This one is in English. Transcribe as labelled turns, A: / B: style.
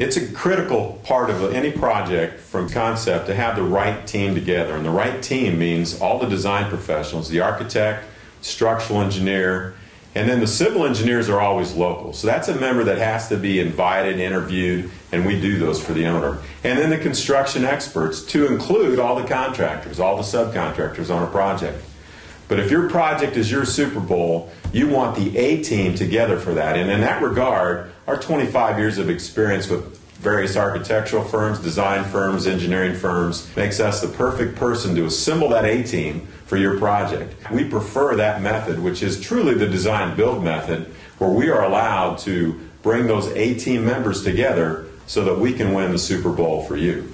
A: It's a critical part of any project from concept to have the right team together. And the right team means all the design professionals, the architect, structural engineer, and then the civil engineers are always local. So that's a member that has to be invited, interviewed, and we do those for the owner. And then the construction experts to include all the contractors, all the subcontractors on a project. But if your project is your Super Bowl, you want the A team together for that. And in that regard, our 25 years of experience with various architectural firms, design firms, engineering firms makes us the perfect person to assemble that A team for your project. We prefer that method, which is truly the design build method, where we are allowed to bring those A team members together so that we can win the Super Bowl for you.